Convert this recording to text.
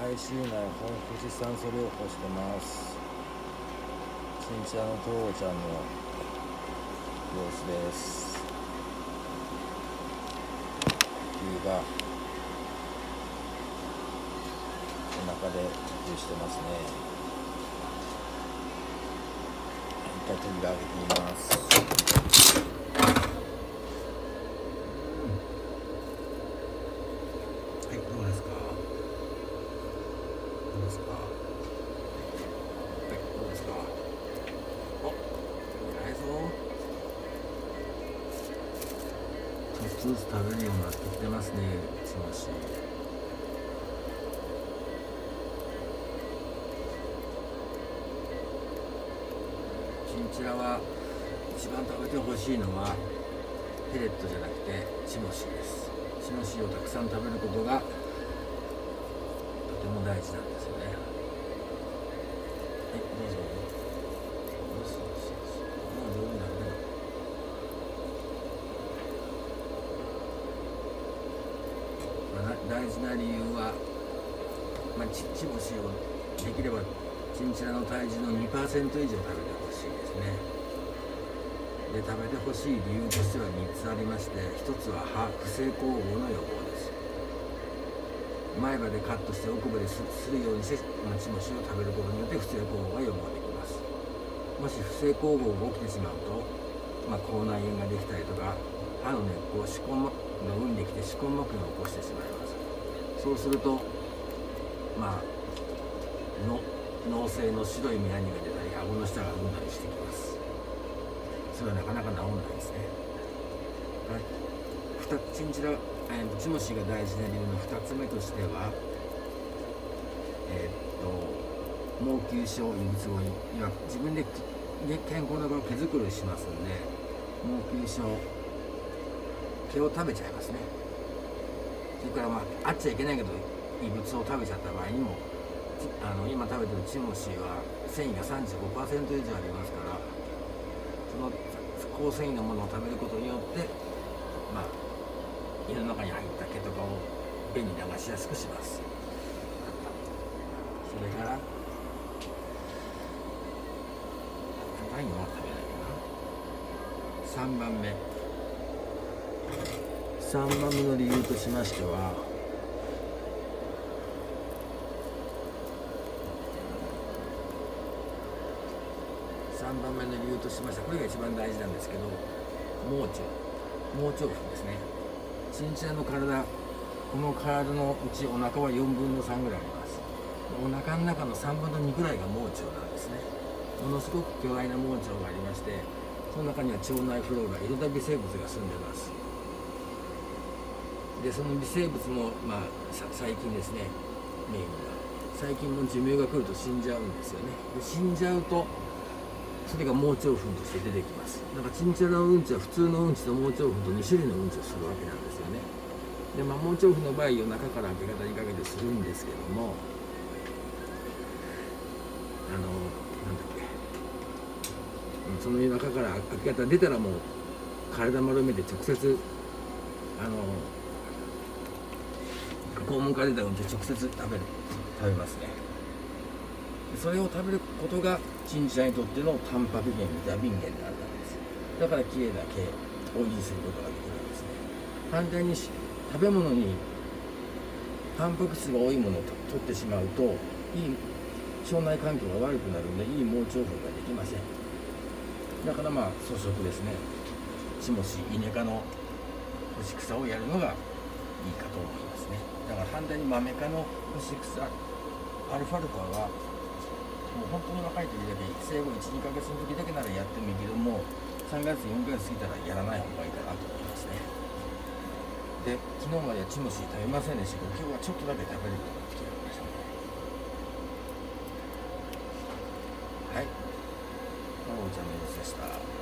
ICU 内本富士酸素療法してますチンチラのトウちゃんの様子です牛がお腹で呼吸してますね一回扉開けてみますはいどうですかどうですか？はいどうですか？お偉いぞちょっとずつ食べるようになってきてますねつまし。チンチラは一番食べてほしいのはペレットじゃなくてチモシーです。チモシーをたくさん食べることが大事なんですよね。はいどうぞ。よしよしよしもうになるねまあな大事な理由は、まあ、チチモシーをできればチンチラの体重の2%以上食べてほしいですね。で食べてほしい理由としては3つありまして1つは不正咬合の予防です。前歯でカットして奥歯ですするようにしてチモシを食べることによって不正咬合が予防できます。もし不正咬合が起きてしまうと、まあ、口内炎ができたりとか歯の根っこを歯根膜が生んできて歯根膜が起こしてしまいます。そうするとまあの脳性の白い目やにが出たり顎の下が生んだりしてきます。それはなかなか治らないですね。はい、2チンチラ、えー、チモシが大事な理由の2つ目としては、えー、っと毛球症異物後にいわ自分で健康な場を毛づくりしますんで毛球症毛を食べちゃいますね。それからまああっちゃいけないけど異物を食べちゃった場合にもあの今食べてるチモシは繊維が35%以上ありますからその高繊維のものを食べることによってまあ胃の中に入った毛とかを便に流しやすくします。それから硬いのは食べないかな。3番目。3番目の理由としましては3番目の理由としましてはこれが一番大事なんですけど盲腸。盲腸符ですね。チンチラの体この体のうちお腹は4分の3ぐらいあります。お腹の中の3分の2ぐらいが盲腸なんですね。ものすごく巨大な盲腸がありましてその中には腸内フローラいろんな微生物が住んでます。でその微生物もまあ細菌ですねメインが。細菌も寿命が来ると死んじゃうんですよね。で死んじゃうとそれが盲腸糞として出てきます。だからチンチラのうんちは普通のうんちと盲腸糞と2種類のうんちをするわけなんですよね。で、まあ、盲腸糞の場合夜中から明け方にかけてするんですけどもあのなんだっけ。その夜中から明け方出たらもう体丸めて直接あの肛門から出たうんち直接食べる。食べますね。それを食べることがチンチラにとってのタンパク源ビタミン源になるわけです。だからきれいな毛を維持することができるんですね。反対に食べ物にタンパク質が多いものを取ってしまうといい腸内環境が悪くなるんでいい盲腸糞ができません。だからまあ粗食ですね。チモシイネ科の干し草をやるのがいいかと思いますね。だから反対にマメ科の干し草アルファルファはもう本当に若い時だけ生後12ヶ月の時だけならやってもいいけども3ヶ月4ヶ月過ぎたらやらない方がいいかなと思いますね。で昨日まではチムシー食べませんでしたけど今日はちょっとだけ食べるとができるようになりましたね。はい。おちゃんの様子